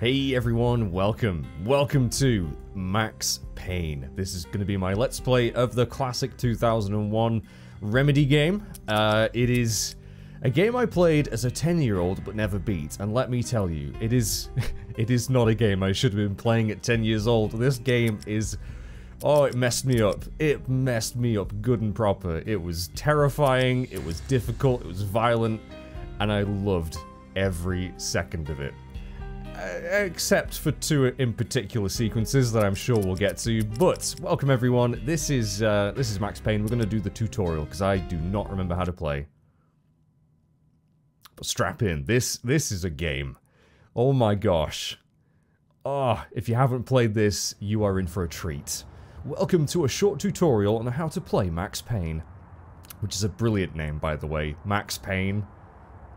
Hey everyone, welcome. Welcome to Max Payne. This is going to be my Let's Play of the classic 2001 Remedy game. Uh, it is a game I played as a 10-year-old but never beat, and let me tell you, it is it is not a game I should have been playing at 10 years old. This game is... Oh, it messed me up. It messed me up good and proper. It was terrifying, it was difficult, it was violent, and I loved every second of it. Except for two in particular sequences that I'm sure we'll get to. But welcome everyone. This is uh, this is Max Payne. We're going to do the tutorial because I do not remember how to play. But strap in. This this is a game. Oh my gosh. Oh, if you haven't played this, you are in for a treat. Welcome to a short tutorial on how to play Max Payne. Which is a brilliant name, by the way. Max Payne.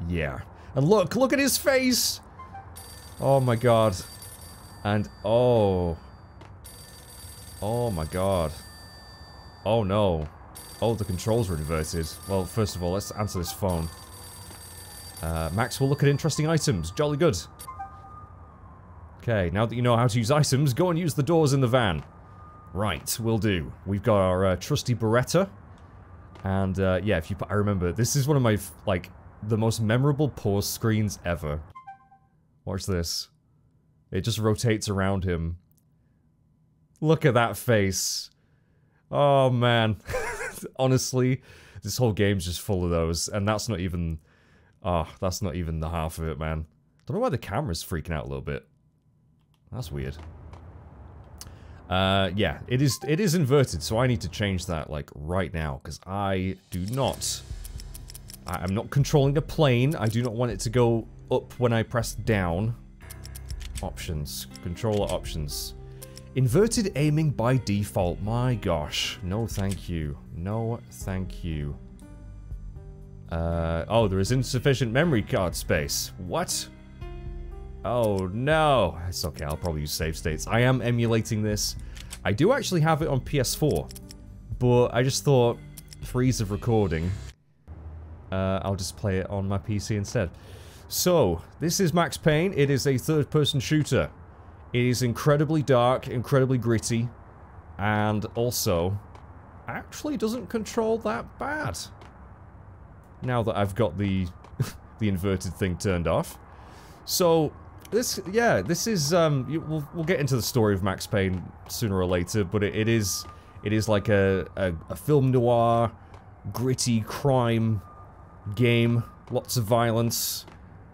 Yeah. And look, look at his face! Oh my god. And, oh. Oh my god. Oh no. Oh, the controls were inverted. Well, first of all, let's answer this phone. Uh, Max will look at interesting items. Jolly good. Okay, now that you know how to use items, go and use the doors in the van. Right, we will do. We've got our uh, trusty Beretta. And, uh, yeah, if you... I remember, this is one of my, like, the most memorable pause screens ever. Watch this. It just rotates around him. Look at that face. Oh, man. Honestly, this whole game's just full of those, and that's not even... Oh, that's not even the half of it, man. Don't know why the camera's freaking out a little bit. That's weird. Uh, yeah, it is it is inverted, so I need to change that, like, right now, because I do not... I, am not controlling a plane. I do not want it to go up when I press down. Options. Controller options. Inverted aiming by default. My gosh. No thank you. No thank you. Uh, oh, there is insufficient memory card space. What? Oh, no. It's okay, I'll probably use save states. I am emulating this. I do actually have it on PS4, but I just thought, for ease of recording, uh, I'll just play it on my PC instead. So, this is Max Payne. It is a third-person shooter. It is incredibly dark, incredibly gritty, and also actually doesn't control that bad. Now that I've got the the inverted thing turned off. So, this, yeah, this is, um, we'll, we'll get into the story of Max Payne sooner or later, but it, it is, it is like a, a, a film noir, gritty crime game, lots of violence,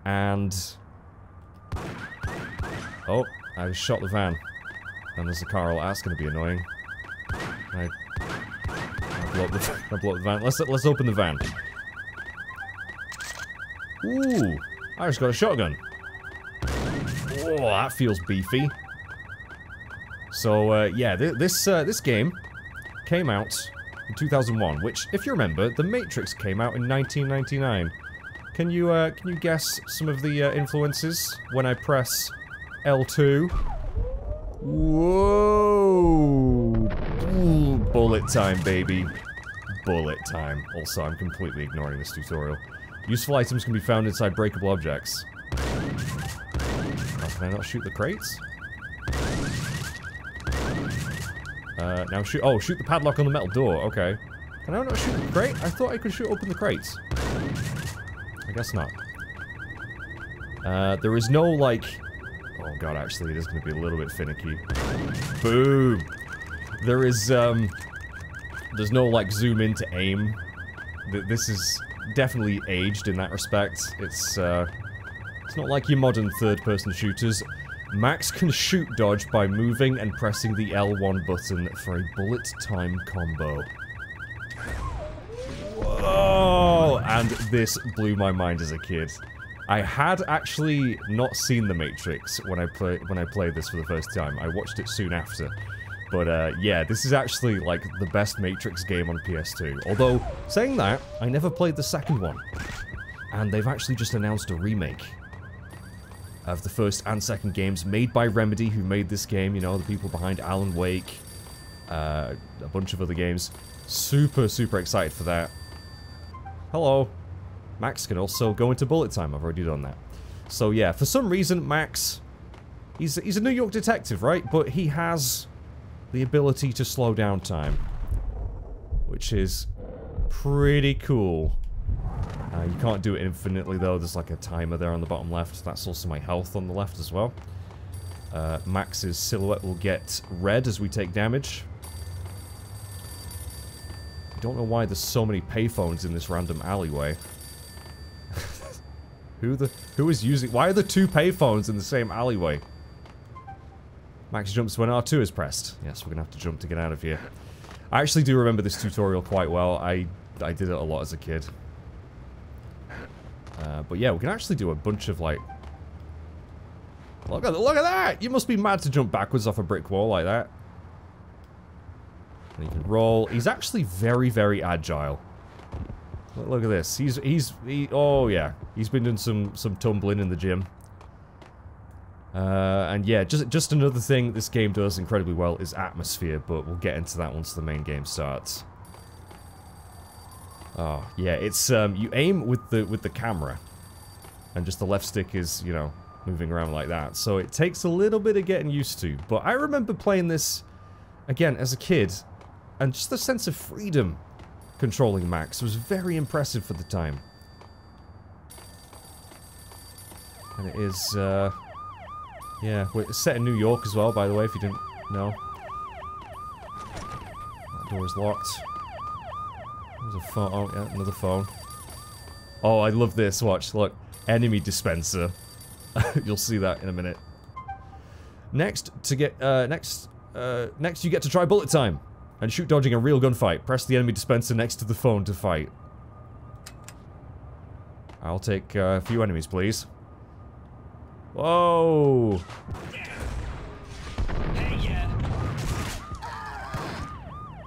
and... Oh, I shot the van. And there's a car, that's gonna be annoying. I... I blow up the, I blow up the van. Let's, let's open the van. Ooh, I just got a shotgun. Oh, that feels beefy. So, uh, yeah, th this, uh, this game came out in 2001, which, if you remember, The Matrix came out in 1999. Can you, uh, can you guess some of the uh, influences when I press L2? Whoa! Ooh, bullet time, baby. Bullet time. Also, I'm completely ignoring this tutorial. Useful items can be found inside breakable objects. Oh, can I not shoot the crates? Uh, now shoot- oh, shoot the padlock on the metal door, okay. Can I not shoot the crate? I thought I could shoot open the crates. I guess not. Uh, there is no, like... Oh god, actually, it is going to be a little bit finicky. Boom! There is, um... There's no, like, zoom in to aim. This is definitely aged in that respect. It's, uh... It's not like your modern third-person shooters. Max can shoot dodge by moving and pressing the L1 button for a bullet time combo. Whoa! And this blew my mind as a kid. I had actually not seen The Matrix when I play when I played this for the first time. I watched it soon after. But uh, yeah, this is actually like the best Matrix game on PS2. Although, saying that, I never played the second one. And they've actually just announced a remake of the first and second games made by Remedy, who made this game, you know, the people behind Alan Wake, uh, a bunch of other games. Super, super excited for that. Hello. Max can also go into bullet time. I've already done that. So yeah, for some reason, Max He's, he's a New York detective, right? But he has the ability to slow down time. Which is pretty cool. Uh, you can't do it infinitely though, there's like a timer there on the bottom left. That's also my health on the left as well. Uh, Max's silhouette will get red as we take damage. I don't know why there's so many payphones in this random alleyway. who the who is using why are there two payphones in the same alleyway? Max jumps when R2 is pressed. Yes, we're gonna have to jump to get out of here. I actually do remember this tutorial quite well. I I did it a lot as a kid. Uh, but yeah, we can actually do a bunch of like Look at look at that! You must be mad to jump backwards off a brick wall like that. And he can roll. He's actually very, very agile. Look, at this. He's he's he. Oh yeah, he's been doing some some tumbling in the gym. Uh, and yeah, just just another thing this game does incredibly well is atmosphere, but we'll get into that once the main game starts. Oh yeah, it's um, you aim with the with the camera, and just the left stick is you know moving around like that. So it takes a little bit of getting used to. But I remember playing this, again, as a kid, and just the sense of freedom controlling Max was very impressive for the time. And it is, uh, yeah, it's set in New York as well, by the way, if you didn't know. That door is locked. There's a phone, oh, yeah, another phone. Oh, I love this, watch, look. Enemy dispenser. You'll see that in a minute. Next, to get, uh, next, uh, next you get to try bullet time. And shoot dodging a real gunfight. Press the enemy dispenser next to the phone to fight. I'll take uh, a few enemies, please. Whoa!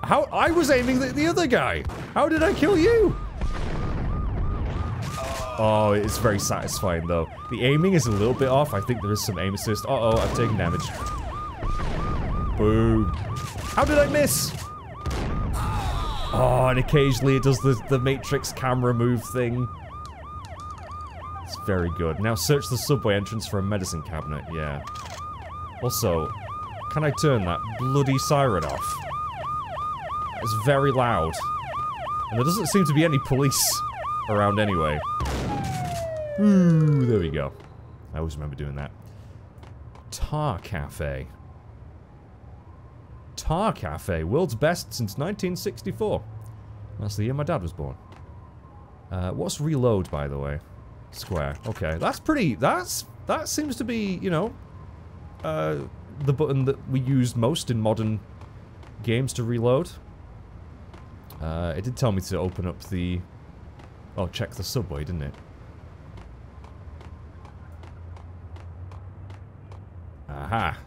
How- I was aiming the, the other guy! How did I kill you? Oh, it's very satisfying though. The aiming is a little bit off. I think there is some aim assist. Uh-oh, I've taken damage. Boom. How did I miss? Oh, and occasionally it does the, the Matrix camera move thing. It's very good. Now search the subway entrance for a medicine cabinet. Yeah. Also, can I turn that bloody siren off? It's very loud. And there doesn't seem to be any police around anyway. Ooh, there we go. I always remember doing that. Tar Cafe. Tar Cafe, world's best since 1964. That's the year my dad was born. Uh, what's reload, by the way? Square. Okay, that's pretty... That's... That seems to be, you know... Uh, the button that we use most in modern games to reload. Uh, it did tell me to open up the... Oh, check the subway, didn't it? Aha.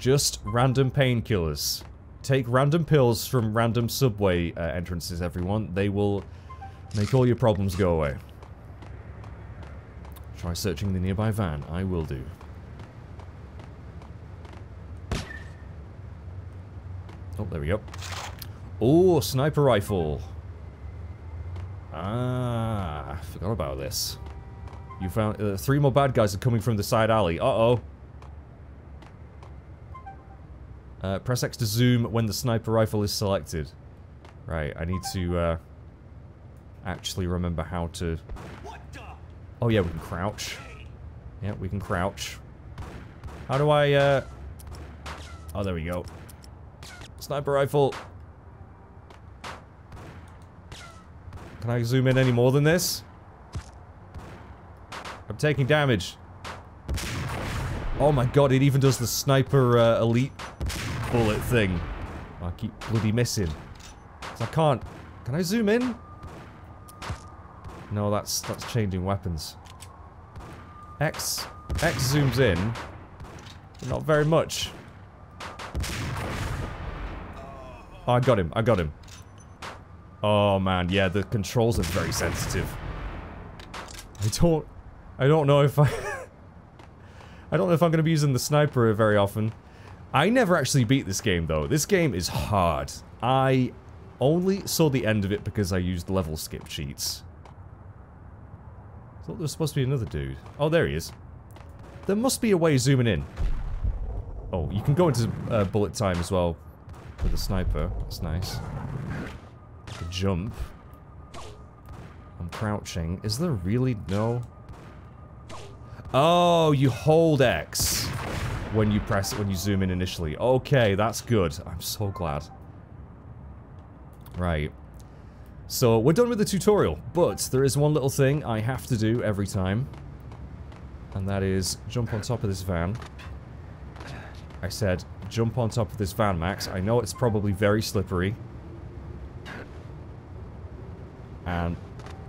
Just random painkillers. Take random pills from random subway uh, entrances, everyone. They will make all your problems go away. Try searching the nearby van. I will do. Oh, there we go. Oh, sniper rifle. Ah, forgot about this. You found uh, three more bad guys are coming from the side alley. Uh-oh. Uh, press X to zoom when the sniper rifle is selected. Right, I need to uh, actually remember how to... Oh yeah, we can crouch. Yeah, we can crouch. How do I... Uh... Oh, there we go. Sniper rifle. Can I zoom in any more than this? I'm taking damage. Oh my god, it even does the sniper uh, elite bullet thing. I keep bloody missing. I can't... Can I zoom in? No, that's that's changing weapons. X... X zooms in. Not very much. Oh, I got him. I got him. Oh, man. Yeah, the controls are very sensitive. I don't... I don't know if I... I don't know if I'm going to be using the sniper very often. I never actually beat this game, though. This game is hard. I only saw the end of it because I used level skip cheats. Thought there was supposed to be another dude. Oh, there he is. There must be a way zooming in. Oh, you can go into uh, bullet time as well with a sniper. That's nice. The jump. I'm crouching. Is there really no... Oh, you hold X when you press when you zoom in initially. Okay, that's good. I'm so glad. Right. So, we're done with the tutorial, but there is one little thing I have to do every time. And that is jump on top of this van. I said, jump on top of this van, Max. I know it's probably very slippery. And,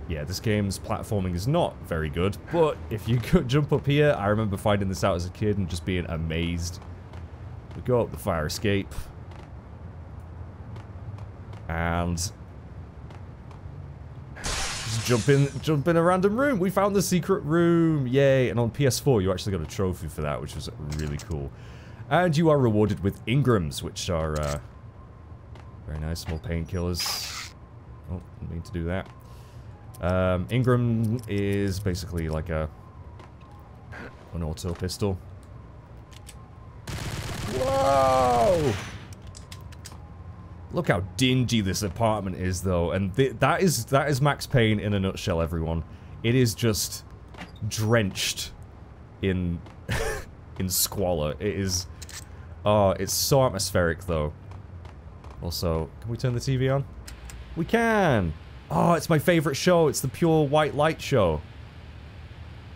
yeah, this game's platforming is not very good, but if you could jump up here, I remember finding this out as a kid and just being amazed. We go up the fire escape. And... Just jump in, jump in a random room. We found the secret room. Yay. And on PS4, you actually got a trophy for that, which was really cool. And you are rewarded with Ingrams, which are uh, very nice, small painkillers. Oh, didn't mean to do that. Um, Ingram is basically like a an auto pistol. Whoa! Look how dingy this apartment is, though, and th that is that is Max Payne in a nutshell. Everyone, it is just drenched in in squalor. It is Oh, it's so atmospheric, though. Also, can we turn the TV on? We can! Oh, it's my favorite show. It's the pure white light show.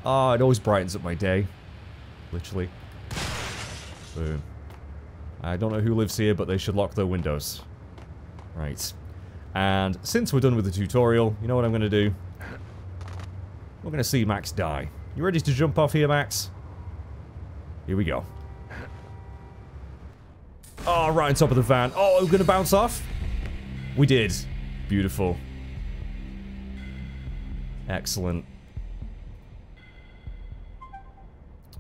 Oh, it always brightens up my day. Literally. Boom. I don't know who lives here, but they should lock their windows. Right. And since we're done with the tutorial, you know what I'm going to do? We're going to see Max die. You ready to jump off here, Max? Here we go. Oh, right on top of the van. Oh, we're gonna bounce off? We did. Beautiful. Excellent.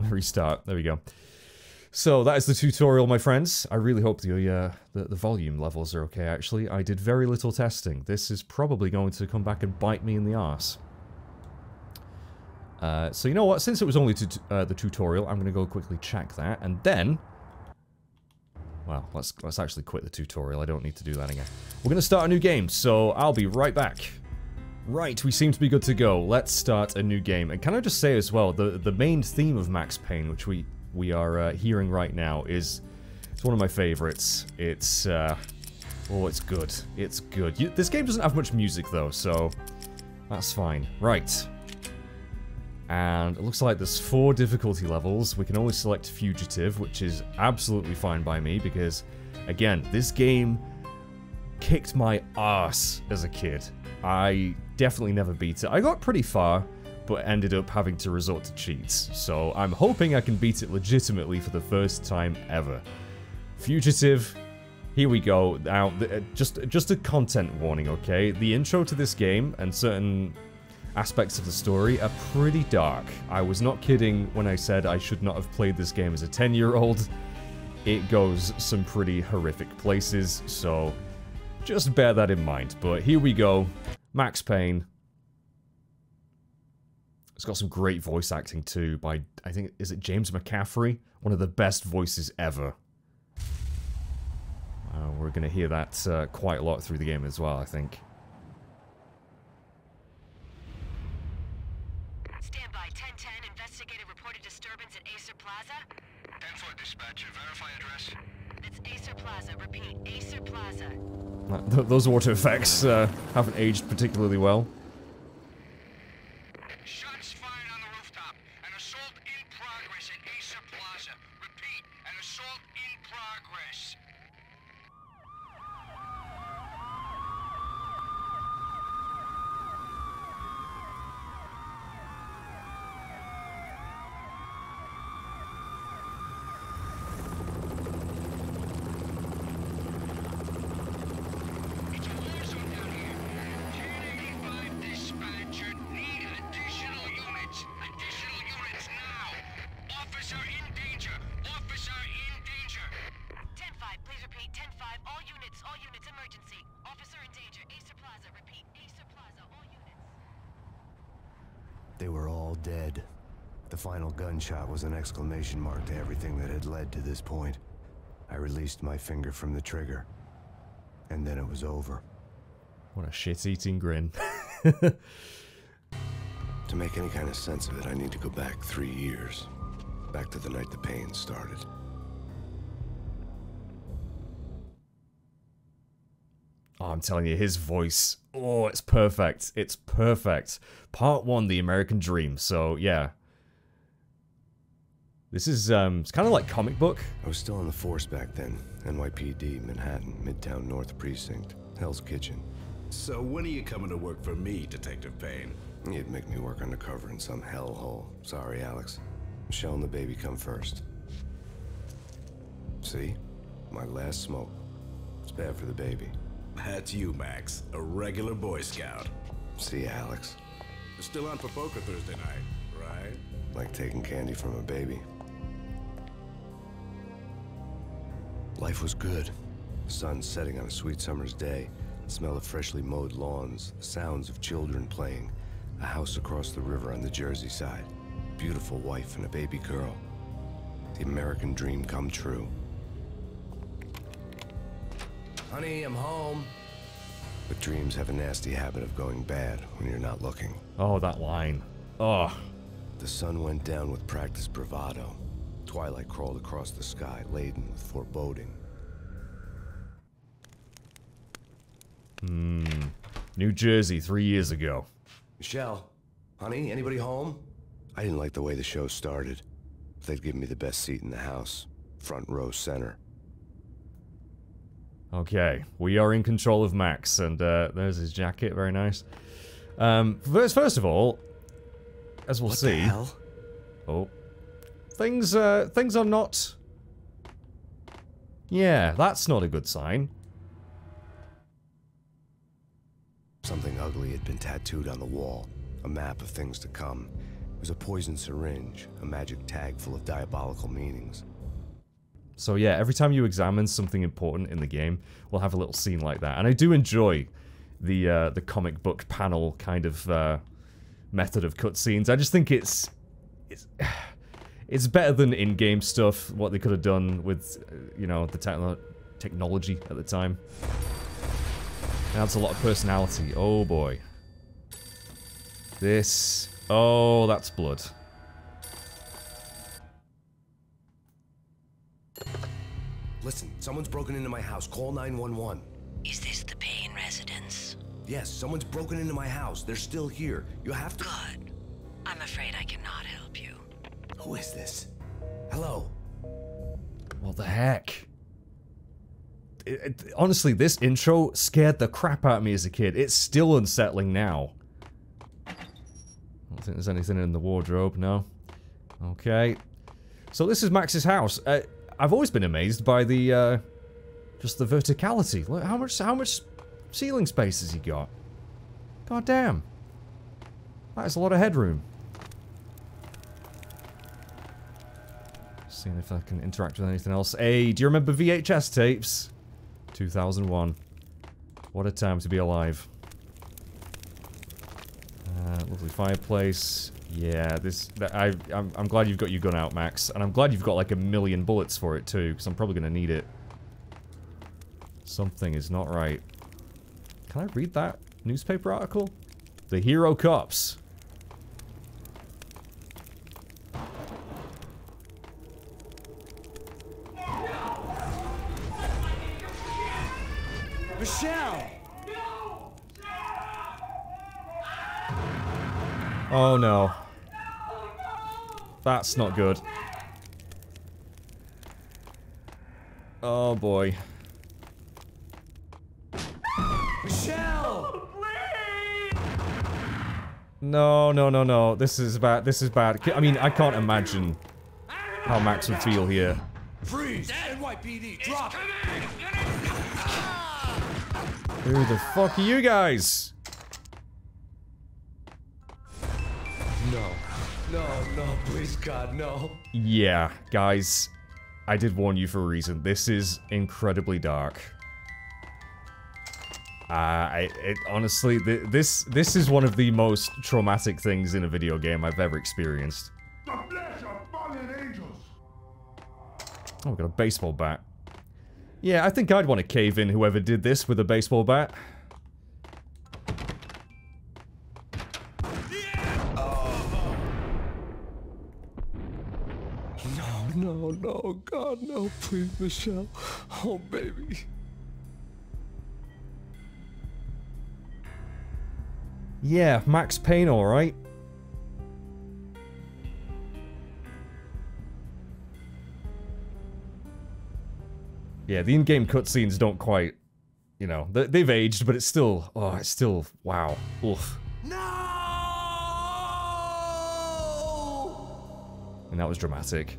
Restart. There we go. So that is the tutorial, my friends. I really hope the, uh, the, the volume levels are okay, actually. I did very little testing. This is probably going to come back and bite me in the ass. Uh, so you know what? Since it was only uh, the tutorial, I'm going to go quickly check that. And then well, let's, let's actually quit the tutorial. I don't need to do that again. We're going to start a new game, so I'll be right back. Right, we seem to be good to go. Let's start a new game. And can I just say as well, the, the main theme of Max Payne, which we, we are uh, hearing right now, is it's one of my favorites. It's, uh, oh, it's good. It's good. You, this game doesn't have much music, though, so that's fine. Right. And it looks like there's four difficulty levels. We can only select Fugitive, which is absolutely fine by me because, again, this game kicked my ass as a kid. I definitely never beat it. I got pretty far, but ended up having to resort to cheats. So I'm hoping I can beat it legitimately for the first time ever. Fugitive, here we go. Now, uh, just just a content warning, okay? The intro to this game and certain aspects of the story are pretty dark. I was not kidding when I said I should not have played this game as a 10-year-old. It goes some pretty horrific places, so just bear that in mind. But here we go. Max Payne. It's got some great voice acting too by, I think, is it James McCaffrey? One of the best voices ever. Uh, we're going to hear that uh, quite a lot through the game as well, I think. Those water effects uh, haven't aged particularly well. They were all dead. The final gunshot was an exclamation mark to everything that had led to this point. I released my finger from the trigger. And then it was over. What a shit-eating grin. To make any kind of sense of it, I need to go back three years. Back to the night the pain started. Oh, I'm telling you, his voice. Oh, it's perfect. It's perfect. Part one, the American Dream. So, yeah. This is, um, it's kind of like comic book. I was still in the force back then. NYPD, Manhattan, Midtown North Precinct, Hell's Kitchen. So when are you coming to work for me, Detective Payne? You'd make me work undercover in some hellhole. Sorry, Alex. Michelle and the baby come first. See? My last smoke. It's bad for the baby. That's you, Max. A regular Boy Scout. See, Alex? You're still on for poker Thursday night, right? Like taking candy from a baby. Life was good. The sun setting on a sweet summer's day. The smell of freshly mowed lawns. The sounds of children playing. A house across the river on the Jersey side. Beautiful wife and a baby girl. The American dream come true. Honey, I'm home. But dreams have a nasty habit of going bad when you're not looking. Oh, that line. Oh. The sun went down with practiced bravado. Twilight crawled across the sky, laden with foreboding. Hmm. New Jersey, three years ago. Michelle, honey, anybody home? I didn't like the way the show started. They'd given me the best seat in the house, front row center. Okay, we are in control of Max, and uh, there's his jacket, very nice. Um, first, first of all, as we'll what see. The hell? Oh, things, uh, things are not. Yeah, that's not a good sign. Something ugly had been tattooed on the wall. A map of things to come. It was a poison syringe, a magic tag full of diabolical meanings. So yeah, every time you examine something important in the game, we'll have a little scene like that. And I do enjoy the uh, the comic book panel kind of uh, method of cutscenes. I just think it's it's it's better than in-game stuff. What they could have done with uh, you know the techno technology at the time. It adds a lot of personality. Oh boy. This. Oh, that's blood. Someone's broken into my house. Call 911. Is this the Payne residence? Yes, someone's broken into my house. They're still here. You have to. Good. I'm afraid I cannot help you. Who is this? Hello? What the heck? It, it, honestly, this intro scared the crap out of me as a kid. It's still unsettling now. I don't think there's anything in the wardrobe, no. Okay. So this is Max's house. Uh, I've always been amazed by the, uh, just the verticality. Look, how much, how much ceiling space has he got? God damn. That is a lot of headroom. Seeing if I can interact with anything else. Hey, do you remember VHS tapes? 2001. What a time to be alive. Lovely fireplace. Yeah, this. I. I'm, I'm glad you've got your gun out, Max, and I'm glad you've got like a million bullets for it too, because I'm probably gonna need it. Something is not right. Can I read that newspaper article? The hero cops. Oh no. That's not good. Oh boy. Michelle! No, no, no, no. This is bad. This is bad. I mean, I can't imagine how Max would feel here. Freeze! NYPD, drop! Who the fuck are you guys? Please, God, no. Yeah, guys, I did warn you for a reason. This is incredibly dark. Uh, I, it, honestly, th this this is one of the most traumatic things in a video game I've ever experienced. The flesh of fallen angels. Oh, we got a baseball bat. Yeah, I think I'd want to cave in whoever did this with a baseball bat. No, no, God, no, please, Michelle. Oh, baby. Yeah, Max Payne, alright. Yeah, the in-game cutscenes don't quite, you know, they, they've aged, but it's still, oh, it's still, wow, oof. No! And that was dramatic.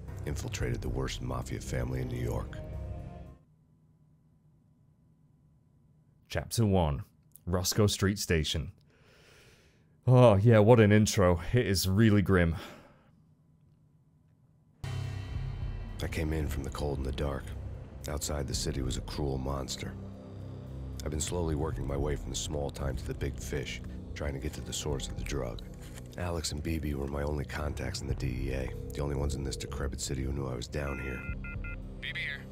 infiltrated the worst mafia family in New York. Chapter 1 Roscoe Street Station. Oh, yeah, what an intro. It is really grim. I came in from the cold and the dark. Outside the city was a cruel monster. I've been slowly working my way from the small time to the big fish, trying to get to the source of the drug. Alex and BB were my only contacts in the DEA, the only ones in this decrepit city who knew I was down here. BB here.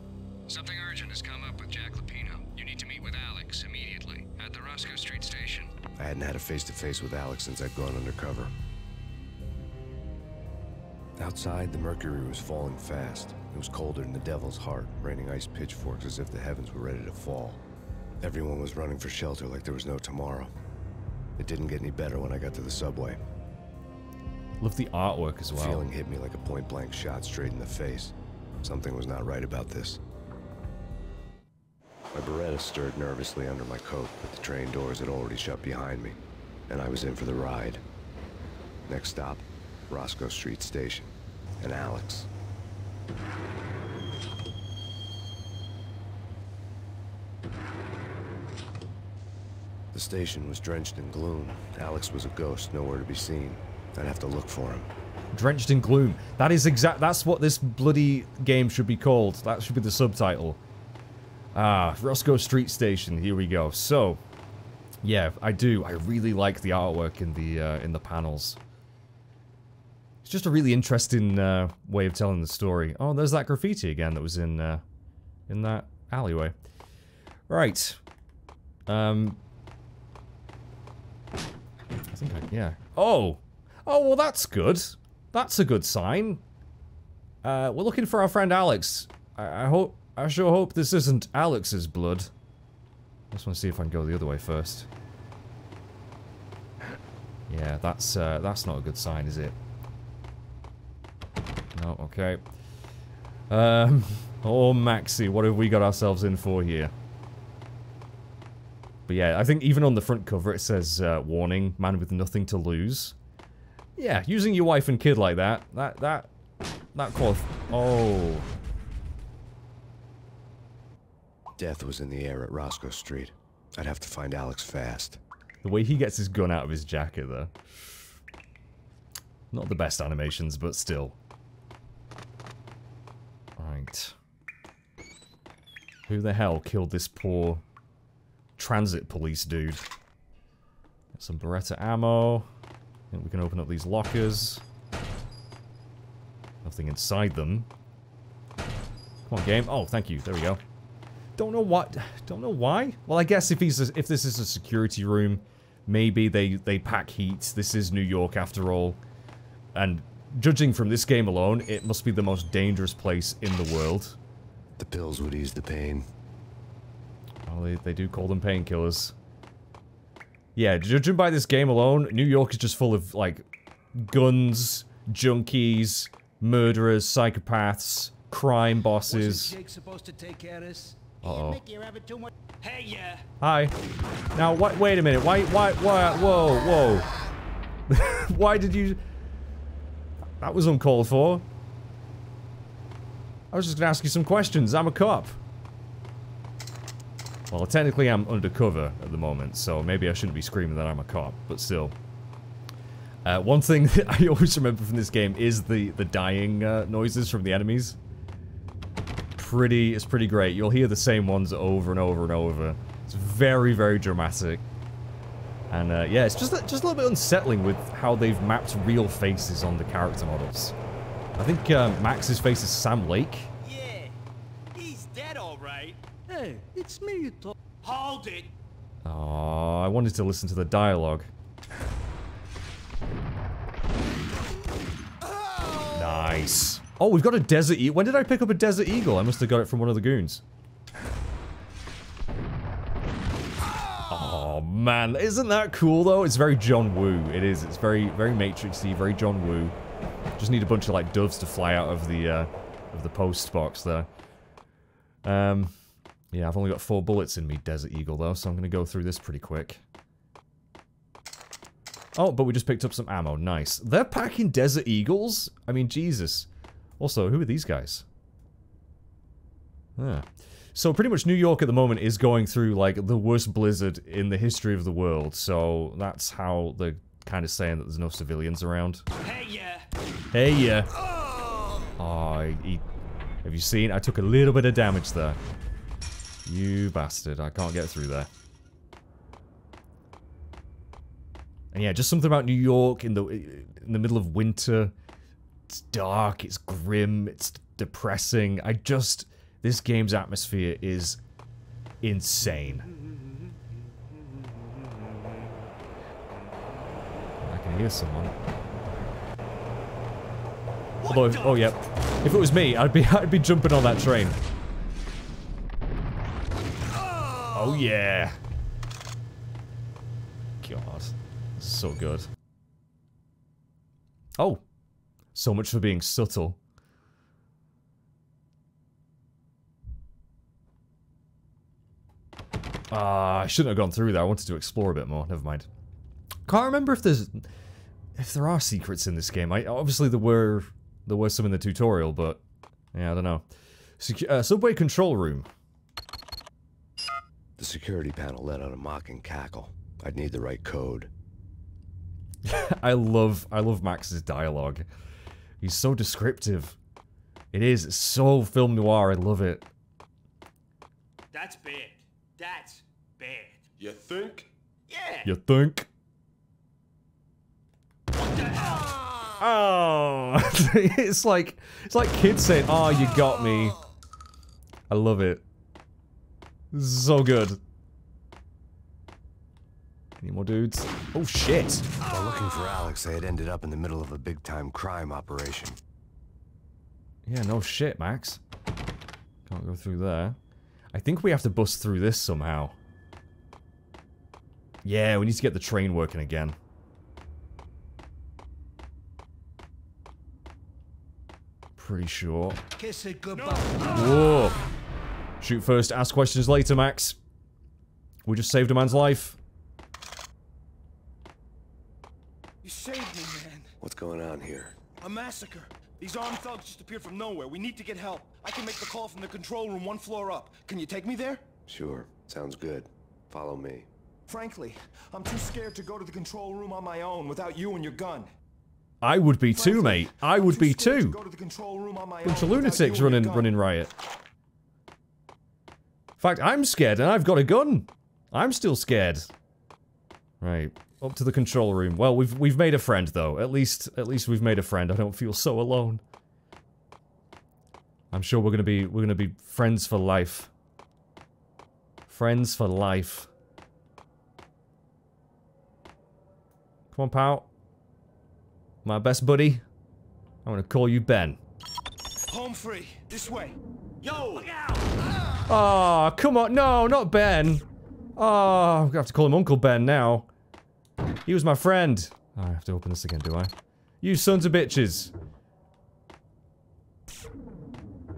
Something urgent has come up with Jack Lupino. You need to meet with Alex immediately at the Roscoe Street station. I hadn't had a face-to-face with Alex since I'd gone undercover. Outside, the mercury was falling fast. It was colder than the devil's heart, raining ice pitchforks as if the heavens were ready to fall. Everyone was running for shelter like there was no tomorrow. It didn't get any better when I got to the subway. Love the artwork as The well. feeling hit me like a point-blank shot straight in the face. Something was not right about this. My Beretta stirred nervously under my coat, but the train doors had already shut behind me, and I was in for the ride. Next stop, Roscoe Street Station, and Alex. The station was drenched in gloom. Alex was a ghost, nowhere to be seen. I'd have to look for him. Drenched in gloom. That is exact. That's what this bloody game should be called. That should be the subtitle. Ah, Roscoe Street Station. Here we go. So, yeah, I do. I really like the artwork in the uh, in the panels. It's just a really interesting uh, way of telling the story. Oh, there's that graffiti again that was in uh, in that alleyway. Right. Um. I think I yeah. Oh. Oh well, that's good. That's a good sign. Uh, we're looking for our friend Alex. I, I hope. I sure hope this isn't Alex's blood. I just want to see if I can go the other way first. Yeah, that's uh, that's not a good sign, is it? No, okay. Um, oh Maxi, what have we got ourselves in for here? But yeah, I think even on the front cover it says, uh, warning, man with nothing to lose. Yeah, using your wife and kid like that, that, that, that qualif- Oh. Death was in the air at Roscoe Street. I'd have to find Alex fast. The way he gets his gun out of his jacket, though. Not the best animations, but still. Right. Who the hell killed this poor transit police dude? Some Beretta ammo. Think we can open up these lockers. Nothing inside them. Come on, game. Oh, thank you. There we go. Don't know what. Don't know why. Well, I guess if he's a, if this is a security room, maybe they they pack heat. This is New York after all, and judging from this game alone, it must be the most dangerous place in the world. The pills would ease the pain. Well, they, they do call them painkillers. Yeah, judging by this game alone, New York is just full of, like, guns, junkies, murderers, psychopaths, crime bosses. Jake supposed to take care of this? Uh-oh. Mickey, you're having too much. Hey, yeah. Hi. Now, what? wait a minute. Why, why, why, whoa, whoa. why did you... That was uncalled for. I was just gonna ask you some questions. I'm a cop. Well, technically I'm undercover at the moment, so maybe I shouldn't be screaming that I'm a cop, but still. Uh, one thing that I always remember from this game is the, the dying uh, noises from the enemies. Pretty, it's pretty great. You'll hear the same ones over and over and over. It's very, very dramatic. And uh, yeah, it's just, just a little bit unsettling with how they've mapped real faces on the character models. I think uh, Max's face is Sam Lake. Yeah, he's dead, all right. Hey, it's me you talk. Hold it. Oh, I wanted to listen to the dialogue. Nice. Oh, we've got a desert eagle. When did I pick up a desert eagle? I must have got it from one of the goons. Oh, man. Isn't that cool, though? It's very John Woo. It is. It's very, very Matrixy, very John Woo. Just need a bunch of, like, doves to fly out of the, uh, of the post box there. Um, yeah, I've only got four bullets in me, Desert Eagle, though, so I'm going to go through this pretty quick. Oh, but we just picked up some ammo. Nice. They're packing Desert Eagles? I mean, Jesus. Also, who are these guys? Yeah. So pretty much New York at the moment is going through, like, the worst blizzard in the history of the world. So that's how they're kind of saying that there's no civilians around. Hey, yeah. Hey, yeah. Oh, he, have you seen? I took a little bit of damage there. You bastard. I can't get through there. And yeah, just something about New York in the in the middle of winter. It's dark, it's grim, it's depressing. I just this game's atmosphere is insane. I can hear someone. Although, if, oh yeah, if it was me, I'd be I'd be jumping on that train. Oh yeah. God, so good. Oh, so much for being subtle. Ah, I shouldn't have gone through there. I wanted to explore a bit more. Never mind. Can't remember if there's if there are secrets in this game. I obviously there were there were some in the tutorial, but yeah, I don't know. Secu uh, subway control room. The security panel let out a mocking cackle. I'd need the right code. I love I love Max's dialogue. He's so descriptive. It is it's so film noir. I love it. That's bad. That's bad. You think? Yeah. You think? Oh, it's like it's like kids saying, "Oh, you got me." I love it. So good. Any more dudes? Oh shit! While looking for Alex, I had ended up in the middle of a big-time crime operation. Yeah, no shit, Max. Can't go through there. I think we have to bust through this somehow. Yeah, we need to get the train working again. Pretty sure. Kiss it goodbye. Whoa. Shoot first, ask questions later, Max. We just saved a man's life. You saved me, man. What's going on here? A massacre. These armed thugs just appeared from nowhere. We need to get help. I can make the call from the control room one floor up. Can you take me there? Sure, sounds good. Follow me. Frankly, I'm too scared to go to the control room on my own without you and your gun. I would be too, mate. I I'm would too be scared to too. go to the control room on my Bunch own of lunatics you and your running running riot. In fact, I'm scared and I've got a gun. I'm still scared. Right. Up to the control room. Well, we've we've made a friend though. At least at least we've made a friend. I don't feel so alone. I'm sure we're gonna be we're gonna be friends for life. Friends for life. Come on, pal. My best buddy. I'm gonna call you Ben. Home free. This way. Yo. Look out. Oh, come on. No, not Ben. Oh, I'm gonna have to call him Uncle Ben now. He was my friend. Oh, I have to open this again, do I? You sons of bitches.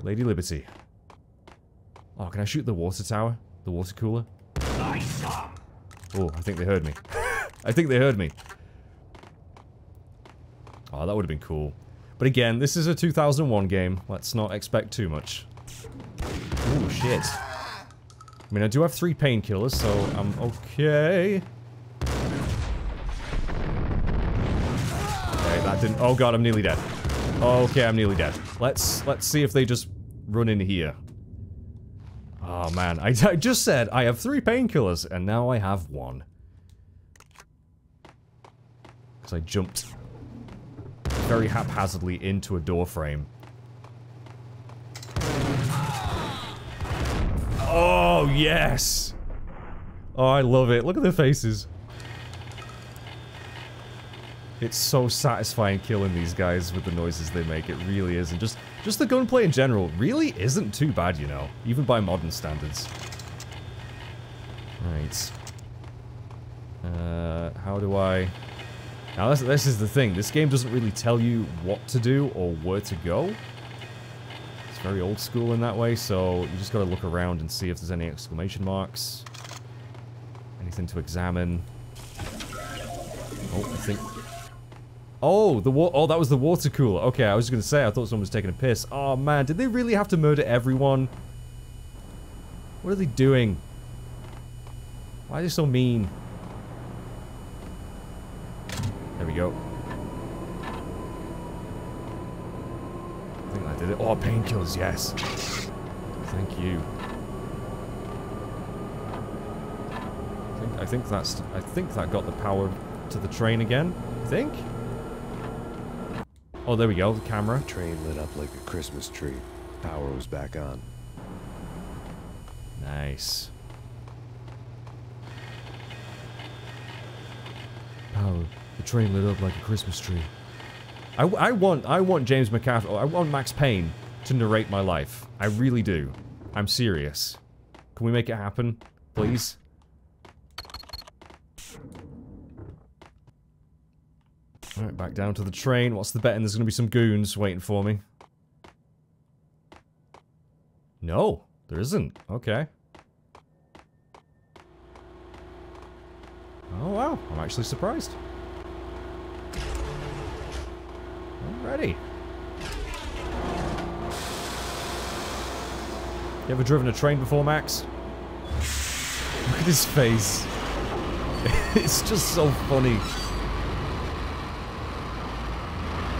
Lady Liberty. Oh, can I shoot the water tower? The water cooler? Oh, I think they heard me. I think they heard me. Oh, that would have been cool. But again, this is a 2001 game. Let's not expect too much. Ooh, shit. I mean, I do have three painkillers, so I'm okay. Okay, that didn't- oh god, I'm nearly dead. Okay, I'm nearly dead. Let's, let's see if they just run in here. Oh man, I, I just said I have three painkillers, and now I have one. Because I jumped very haphazardly into a door Oh, yes! Oh, I love it. Look at their faces. It's so satisfying killing these guys with the noises they make. It really is. And just, just the gunplay in general really isn't too bad, you know. Even by modern standards. Right. Uh, how do I... Now, this, this is the thing. This game doesn't really tell you what to do or where to go. Very old school in that way, so you just gotta look around and see if there's any exclamation marks. Anything to examine. Oh, I think... Oh, the wa- Oh, that was the water cooler. Okay, I was just gonna say, I thought someone was taking a piss. Oh, man, did they really have to murder everyone? What are they doing? Why are they so mean? There we go. I think that did it. Oh, painkillers, yes. Thank you. I think, I think that's. I think that got the power to the train again. I think. Oh, there we go. The camera. Train lit up like a Christmas tree. Power was back on. Nice. Power. The train lit up like a Christmas tree. I, I want I want James McCaffrey. I want Max Payne to narrate my life. I really do. I'm serious. Can we make it happen, please? Alright, back down to the train. What's the betting? There's gonna be some goons waiting for me. No, there isn't. Okay. Oh wow, I'm actually surprised. You ever driven a train before, Max? Look at his face. it's just so funny.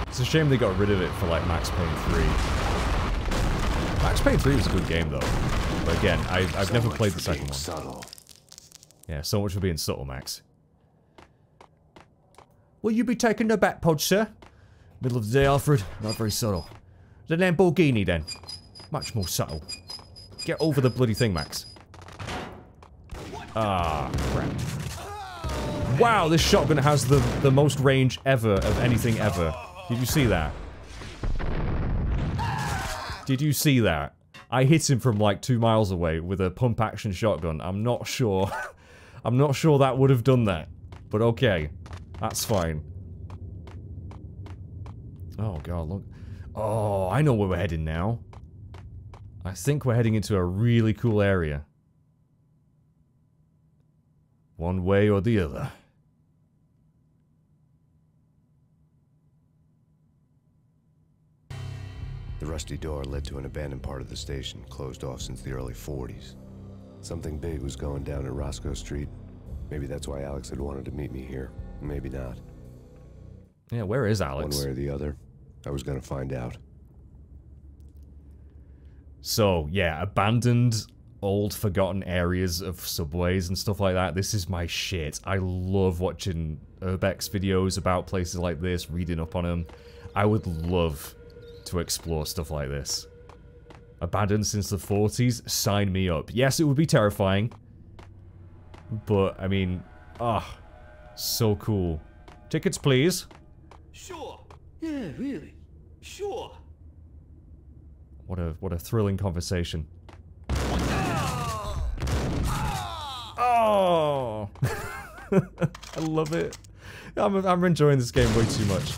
It's a shame they got rid of it for like Max Payne 3. Max Payne 3 was a good game though. But again, I, I've So never played the second one. Subtle. Yeah, so much for being subtle, Max. Will you be taking the Batpod, sir? Middle of the day, Alfred. Not very subtle. The Lamborghini, then. Much more subtle. Get over the bloody thing, Max. Ah, crap. Wow, this shotgun has the, the most range ever of anything ever. Did you see that? Did you see that? I hit him from like two miles away with a pump action shotgun. I'm not sure. I'm not sure that would have done that. But okay. That's fine. Oh god, look. Oh, I know where we're heading now. I think we're heading into a really cool area. One way or the other. The rusty door led to an abandoned part of the station, closed off since the early 40s. Something big was going down at Roscoe Street. Maybe that's why Alex had wanted to meet me here. Maybe not. Yeah, where is Alex? One way or the other, I was gonna find out. So, yeah, abandoned, old, forgotten areas of subways and stuff like that. This is my shit. I love watching Urbex videos about places like this, reading up on them. I would love to explore stuff like this. Abandoned since the 40s? Sign me up. Yes, it would be terrifying. But, I mean, ah, so cool. Tickets, please. Sure. Yeah, really. Sure. What a what a thrilling conversation. Oh, oh! I love it. I'm I'm enjoying this game way too much.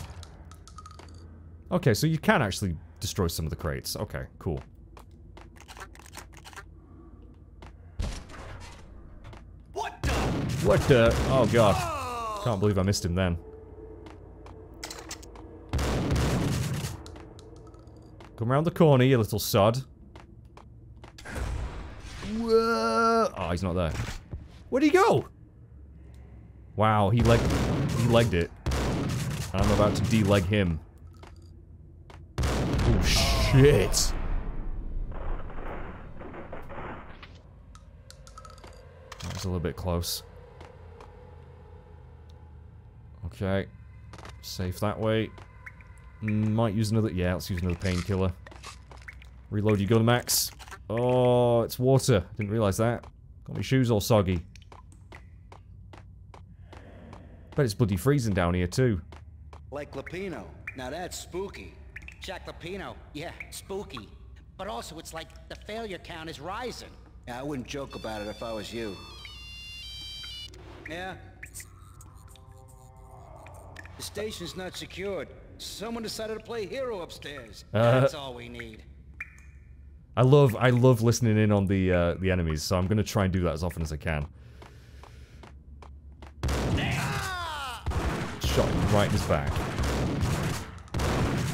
Okay, so you can actually destroy some of the crates. Okay, cool. What the? What the? Oh god. Can't believe I missed him then. Come around the corner, you little sod. Whoa. Oh, he's not there. Where'd he go? Wow, he legged, he legged it. I'm about to deleg him. Oh, shit. That was a little bit close. Okay. Safe that way. Might use another... Yeah, let's use another painkiller. Reload your gun, Max. Oh, it's water. Didn't realize that. Got my shoes all soggy. Bet it's bloody freezing down here, too. Like Lupino. Now that's spooky. Jack Lupino, yeah, spooky. But also, it's like the failure count is rising. Yeah, I wouldn't joke about it if I was you. Yeah? The station's not secured. Someone decided to play hero upstairs. Uh, That's all we need. I love I love listening in on the uh, the enemies, so I'm gonna try and do that as often as I can. Shot him right in his back.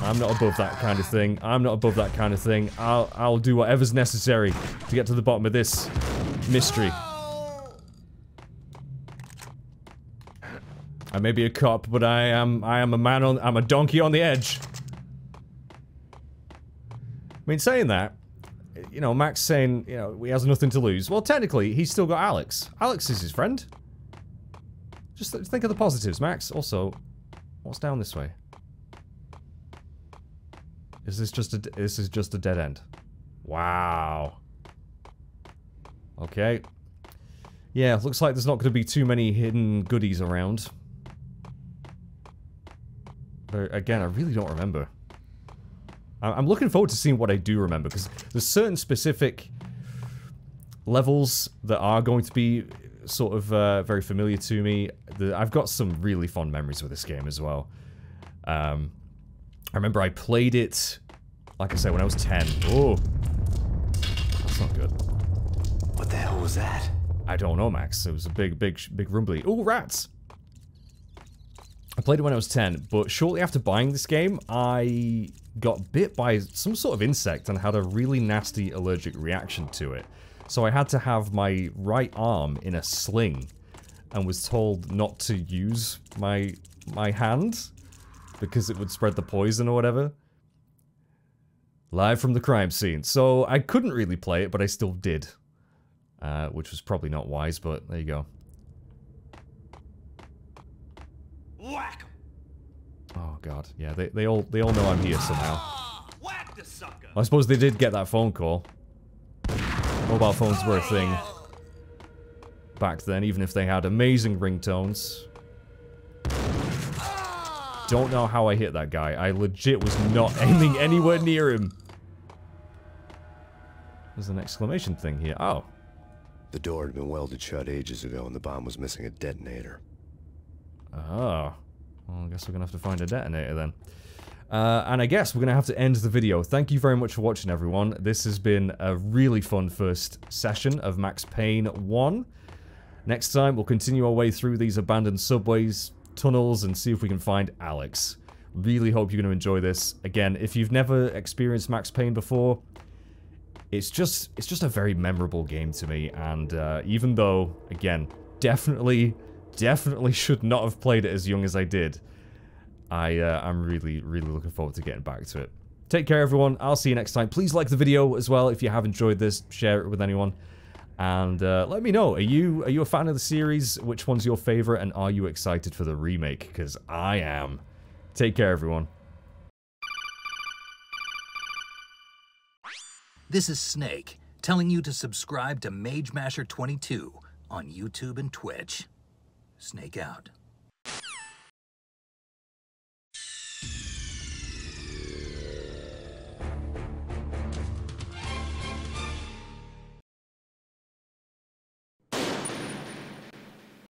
I'm not above that kind of thing. I'm not above that kind of thing. I'll I'll do whatever's necessary to get to the bottom of this mystery. I may be a cop, but I am I am a man on I'm a donkey on the edge. I mean, saying that, you know, Max saying, you know, he has nothing to lose. Well, technically, he's still got Alex. Alex is his friend. Just th- think of the positives, Max. Also, what's down this way? Is this just a this is just a dead end? Wow. Okay. Yeah, looks like there's not going to be too many hidden goodies around. But again, I really don't remember. I'm looking forward to seeing what I do remember, because there's certain specific levels that are going to be sort of uh, very familiar to me. The, I've got some really fond memories with this game as well. Um, I remember I played it, like I said, when I was 10. Oh, that's not good. What the hell was that? I don't know, Max. It was a big, big, big rumbly. Oh, rats! I played it when I was 10, but shortly after buying this game, I got bit by some sort of insect and had a really nasty allergic reaction to it. So I had to have my right arm in a sling and was told not to use my my hand because it would spread the poison or whatever. Live from the crime scene. So I couldn't really play it, but I still did. Uh, which was probably not wise, but there you go. Whack 'em! Oh god, yeah, they, they all they all know I'm here somehow. Ah, whack the sucker! I suppose they did get that phone call. Mobile phones were a thing back then, even if they had amazing ringtones. Don't know how I hit that guy. I legit was not aiming anywhere near him. There's an exclamation thing here. Oh, The door had been welded shut ages ago and the bomb was missing a detonator. Oh. Well, I guess we're going to have to find a detonator then. Uh, and I guess we're going to have to end the video. Thank you very much for watching, everyone. This has been a really fun first session of Max Payne 1. Next time, we'll continue our way through these abandoned subways, tunnels, and see if we can find Alex. Really hope you're going to enjoy this. Again, if you've never experienced Max Payne before, it's just it's just a very memorable game to me. And uh, even though, again, definitely, definitely should not have played it as young as I did, I uh, I'm really really looking forward to getting back to it. Take care, everyone. I'll see you next time. Please like the video as well if you have enjoyed this. Share it with anyone. And uh, let me know, are you are you a fan of the series? Which one's your favorite? And are you excited for the remake? Because I am. Take care, everyone. This is Snake, telling you to subscribe to Mage Masher 22 on YouTube and Twitch. Snake out.